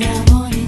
amor.